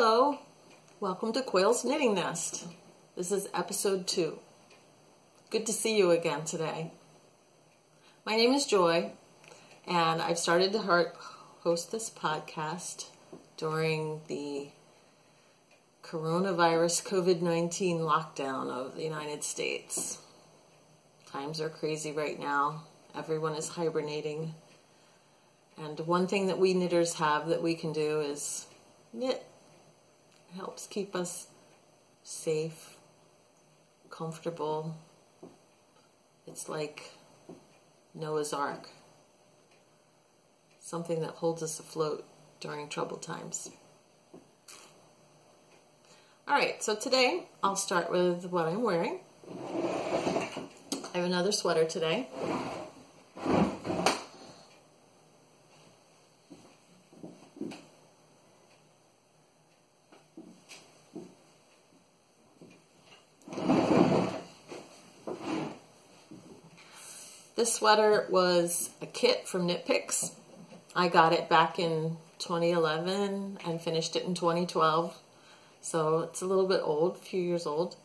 Hello, welcome to Quail's Knitting Nest. This is episode two. Good to see you again today. My name is Joy, and I've started to host this podcast during the coronavirus COVID 19 lockdown of the United States. Times are crazy right now, everyone is hibernating. And one thing that we knitters have that we can do is knit. Helps keep us safe, comfortable. It's like Noah's Ark, something that holds us afloat during troubled times. All right, so today I'll start with what I'm wearing. I have another sweater today. This sweater was a kit from Knit Picks. I got it back in 2011 and finished it in 2012. So it's a little bit old, a few years old.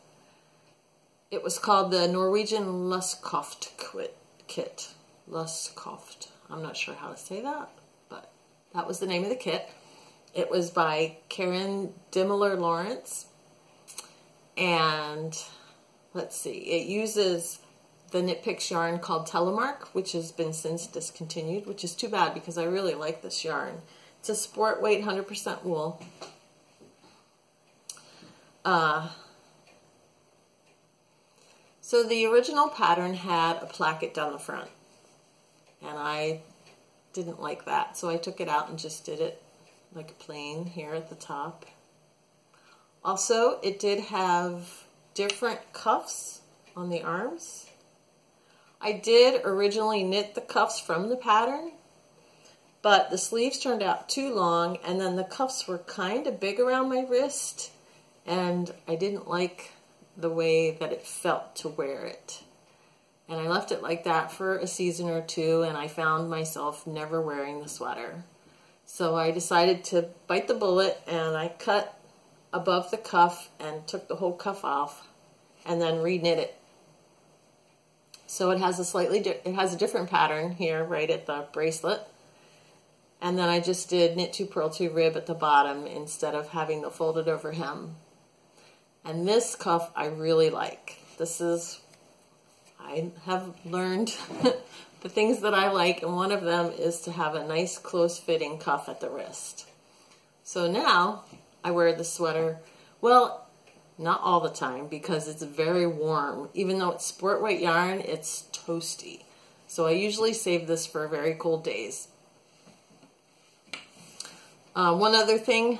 It was called the Norwegian Lusekofte kit. Lusekofte. I'm not sure how to say that, but that was the name of the kit. It was by Karen Dimmler Lawrence. And let's see, it uses the Knit Picks yarn called Telemark, which has been since discontinued, which is too bad because I really like this yarn. It's a sport weight 100% wool. Uh, so the original pattern had a placket down the front, and I didn't like that, so I took it out and just did it like a plain here at the top. Also, it did have different cuffs on the arms. I did originally knit the cuffs from the pattern, but the sleeves turned out too long and then the cuffs were kind of big around my wrist and I didn't like the way that it felt to wear it. And I left it like that for a season or two and I found myself never wearing the sweater. So I decided to bite the bullet and I cut above the cuff and took the whole cuff off and then reknit it so it has a slightly, it has a different pattern here right at the bracelet. And then I just did knit two, purl two, rib at the bottom instead of having the folded over hem. And this cuff I really like. This is, I have learned the things that I like, and one of them is to have a nice close fitting cuff at the wrist. So now I wear the sweater. Well, not all the time because it's very warm. Even though it's sport weight yarn, it's toasty. So I usually save this for very cold days. Uh, one other thing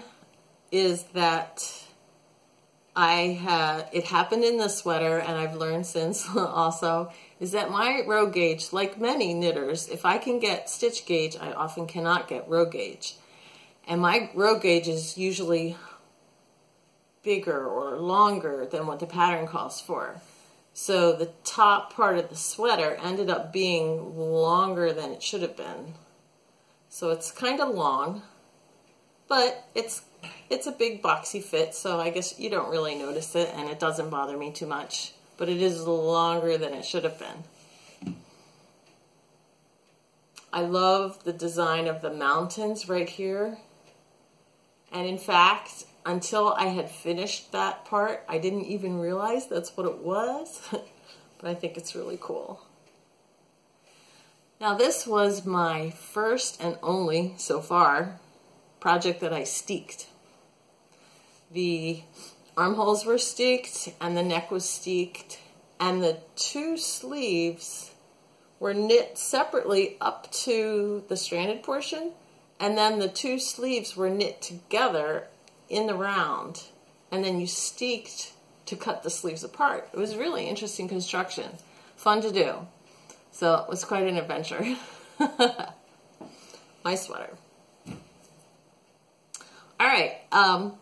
is that I had, it happened in the sweater and I've learned since also, is that my row gauge, like many knitters, if I can get stitch gauge, I often cannot get row gauge. And my row gauge is usually bigger or longer than what the pattern calls for. So the top part of the sweater ended up being longer than it should have been. So it's kind of long, but it's it's a big boxy fit, so I guess you don't really notice it and it doesn't bother me too much. But it is longer than it should have been. I love the design of the mountains right here. And in fact, until I had finished that part, I didn't even realize that's what it was, but I think it's really cool. Now this was my first and only, so far, project that I steeked. The armholes were steeked and the neck was steeked and the two sleeves were knit separately up to the stranded portion and then the two sleeves were knit together in the round and then you steeked to cut the sleeves apart. It was really interesting construction. Fun to do. So it was quite an adventure. My sweater. All right. Um,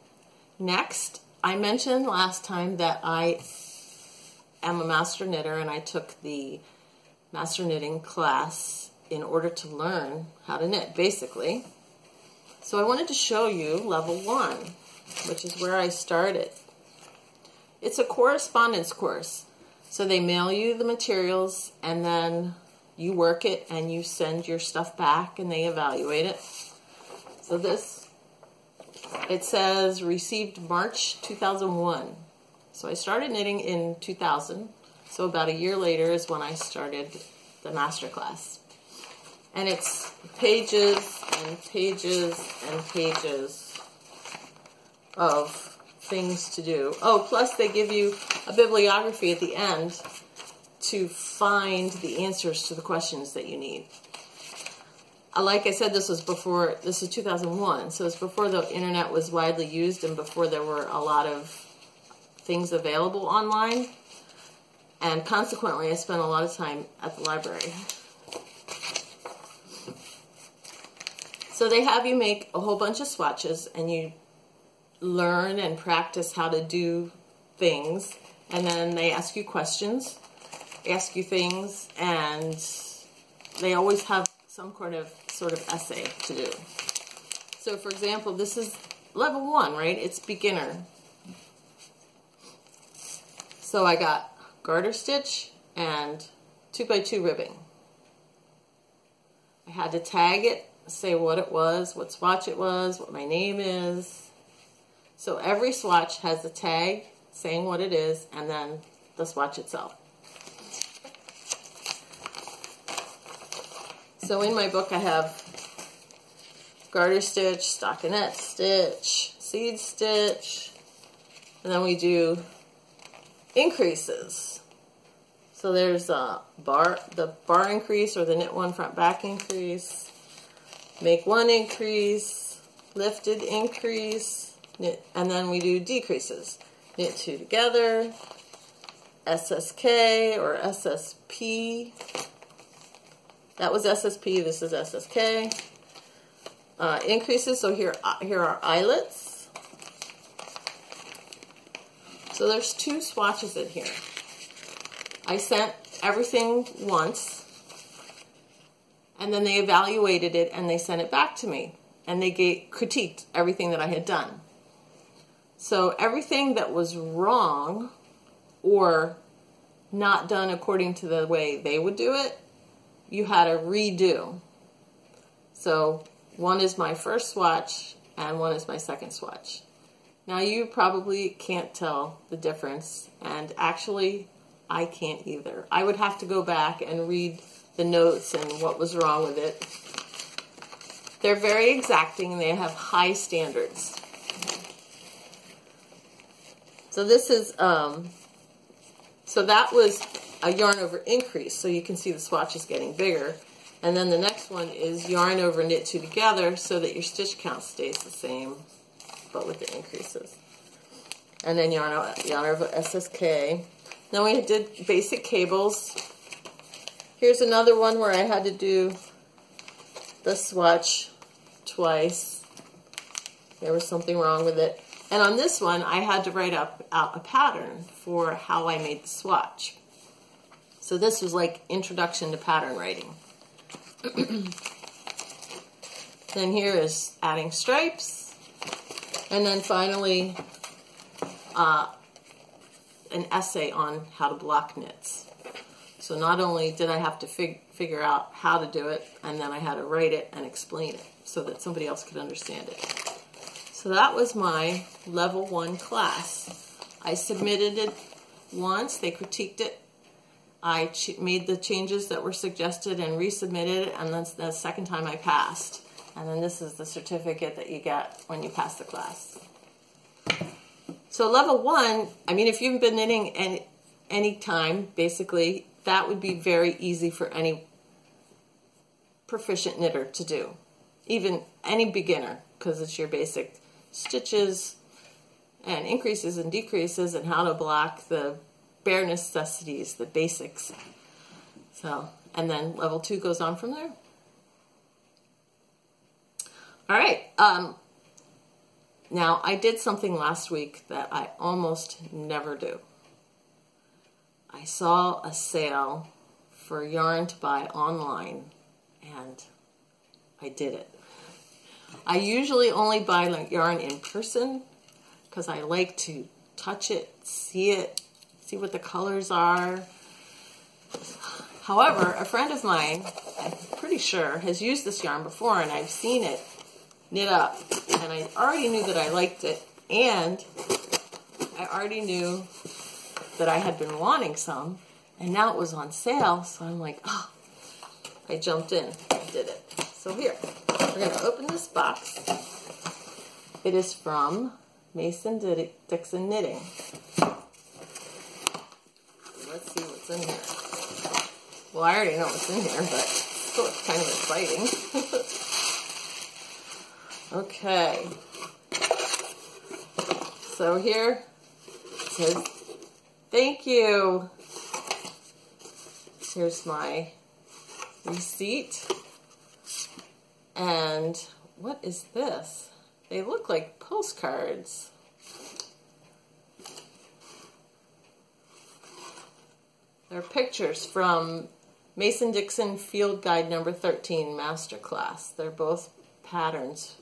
next, I mentioned last time that I am a master knitter and I took the master knitting class in order to learn how to knit, basically. So I wanted to show you level one. which is where I started. It's a correspondence course. So they mail you the materials and then you work it and you send your stuff back and they evaluate it. So this, it says received March 2001. So I started knitting in 2000. So about a year later is when I started the master class. And it's pages and pages and pages of things to do. Oh, plus they give you a bibliography at the end to find the answers to the questions that you need. Uh, like I said, this was before, this is 2001, so it's before the internet was widely used and before there were a lot of things available online. And consequently, I spent a lot of time at the library. So they have you make a whole bunch of swatches and you learn and practice how to do things and then they ask you questions, ask you things, and they always have some kind of sort of essay to do. So for example, this is level one, right? It's beginner. So I got garter stitch and two by two ribbing. I had to tag it, say what it was, what swatch it was, what my name is, so every swatch has a tag saying what it is and then the swatch itself. So in my book I have garter stitch, stockinette stitch, seed stitch, and then we do increases. So there's a bar, the bar increase or the knit one front back increase, make one increase, lifted increase, knit, and then we do decreases. Knit two together, SSK or SSP. That was SSP, this is SSK. Uh, increases, so here, uh, here are eyelets. So there's two swatches in here. I sent everything once, and then they evaluated it and they sent it back to me. And they gave, critiqued everything that I had done. So everything that was wrong or not done according to the way they would do it, you had to redo. So one is my first swatch and one is my second swatch. Now you probably can't tell the difference and actually I can't either. I would have to go back and read the notes and what was wrong with it. They're very exacting. And they have high standards. So this is, um, so that was a yarn over increase. So you can see the swatch is getting bigger. And then the next one is yarn over knit two together so that your stitch count stays the same, but with the increases. And then yarn, yarn over SSK. Then we did basic cables. Here's another one where I had to do the swatch twice. There was something wrong with it. And on this one, I had to write up out a pattern for how I made the swatch. So this was like introduction to pattern writing. then here is adding stripes. And then finally, uh, an essay on how to block knits. So not only did I have to fig figure out how to do it, and then I had to write it and explain it so that somebody else could understand it. So that was my level one class. I submitted it once, they critiqued it. I made the changes that were suggested and resubmitted it, and then the second time I passed. And then this is the certificate that you get when you pass the class. So level one, I mean, if you've been knitting any, any time, basically, that would be very easy for any proficient knitter to do. Even any beginner, because it's your basic stitches and increases and decreases and how to block the bare necessities, the basics. So, and then level two goes on from there. All right. Um, now, I did something last week that I almost never do. I saw a sale for yarn to buy online, and I did it. I usually only buy yarn in person, because I like to touch it, see it, see what the colors are. However, a friend of mine, I'm pretty sure, has used this yarn before and I've seen it knit up and I already knew that I liked it and I already knew that I had been wanting some and now it was on sale so I'm like, oh, I jumped in and did it. So here, we're going to open this box. It is from Mason Dixon Knitting. Let's see what's in here. Well, I already know what's in here, but still it's kind of exciting. okay. So here it says, thank you. Here's my receipt. And what is this? They look like postcards. They're pictures from Mason-Dixon Field Guide number 13 Masterclass. They're both patterns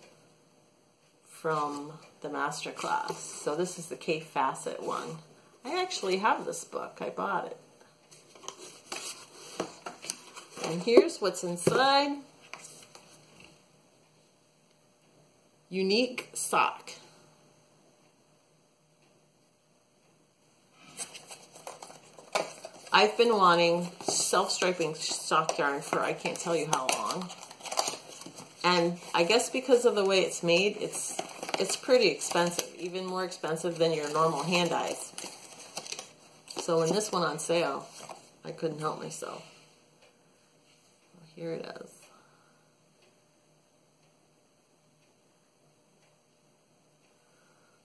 from the Masterclass. So this is the K Facet one. I actually have this book. I bought it. And here's what's inside. Uneek sock. I've been wanting self-striping sock yarn for I can't tell you how long. And I guess because of the way it's made, it's it's pretty expensive, even more expensive than your normal hand dyes. So when this went on sale, I couldn't help myself. Oh, here it is.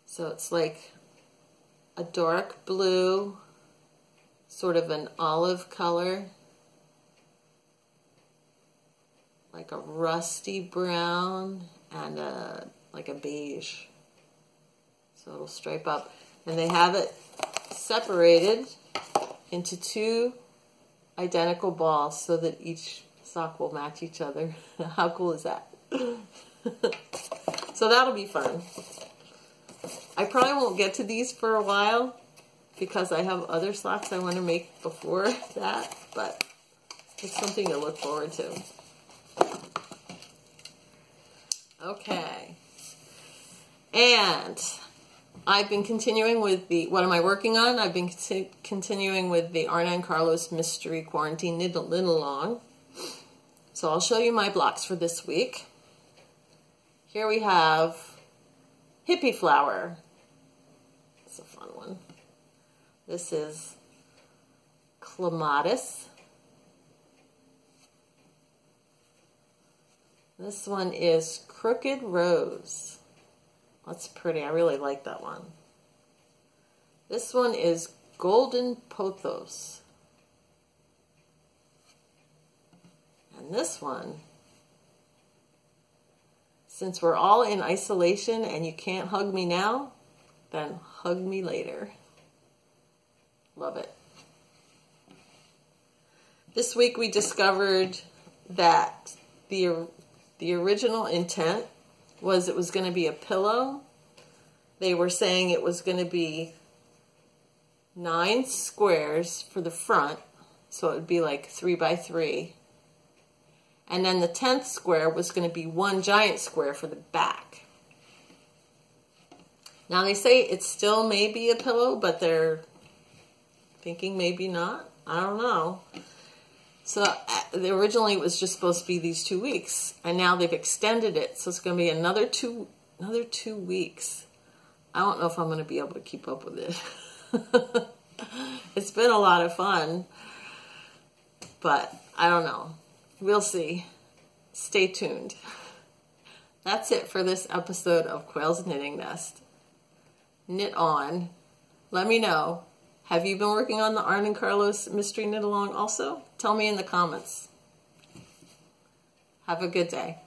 So it's like a dark blue, sort of an olive color, like a rusty brown, and a like a beige. So it'll stripe up. And they have it separated into two identical balls so that each sock will match each other. How cool is that? so that'll be fun. I probably won't get to these for a while because I have other socks I want to make before that, but it's something to look forward to. Okay. And I've been continuing with the, what am I working on? I've been continuing with the Arne and Carlos Mystery Quarantine Knit Along. So I'll show you my blocks for this week. Here we have Hippie Flower. It's a fun one. This is Clematis. This one is Crooked Rose. That's pretty. I really like that one. This one is Golden Pothos. And this one, since we're all in isolation and you can't hug me now, then hug me later. Love it. This week we discovered that the, the original intent was it was going to be a pillow. They were saying it was going to be nine squares for the front, so it would be like three by three. And then the 10th square was going to be one giant square for the back. Now they say it still may be a pillow, but they're thinking maybe not. I don't know. So uh, originally it was just supposed to be these two weeks, and now they've extended it, so it's going to be another two another two weeks. I don't know if I'm going to be able to keep up with it. it's been a lot of fun, but I don't know. We'll see. Stay tuned. That's it for this episode of Quail's Knitting Nest. Knit on. Let me know. Have you been working on the Arne and Carlos Mystery Knit Along also? Tell me in the comments. Have a good day.